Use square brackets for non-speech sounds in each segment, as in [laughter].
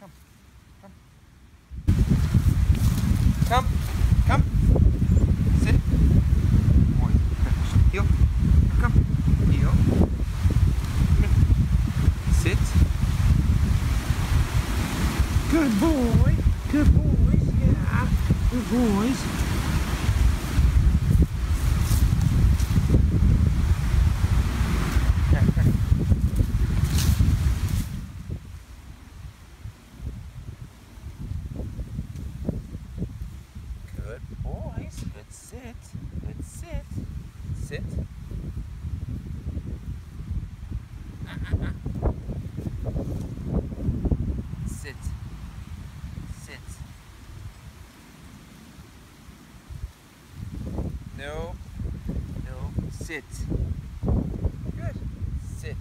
Come. Come. Come. Come. Sit. Muy bien. Heel. Come. Heel. Sit. Good boy. Good boys. Yeah. Good boys. Sit. Sit. Sit. [laughs] sit. Sit. No. No. Sit. Good. Sit.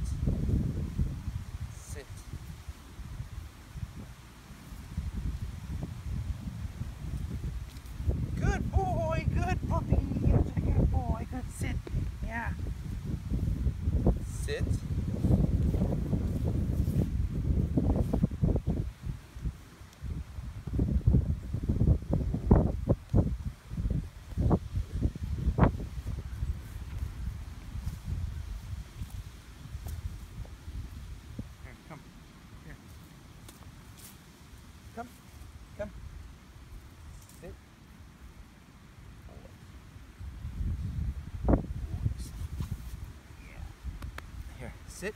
Sit.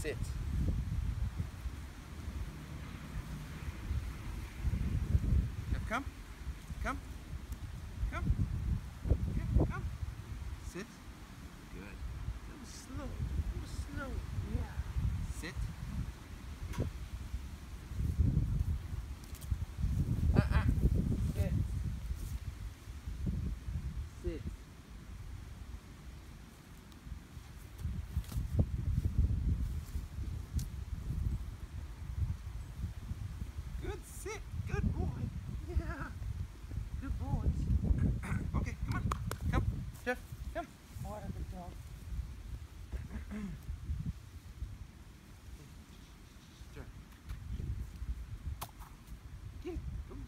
Sit. Come. Come.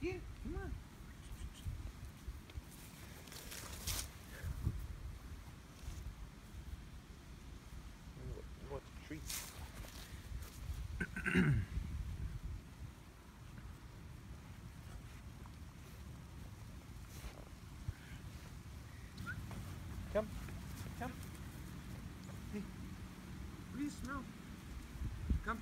Come on. Come. Come. Hey. Please, no. Come.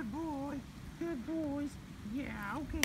Good boy. Good boys. Yeah, okay.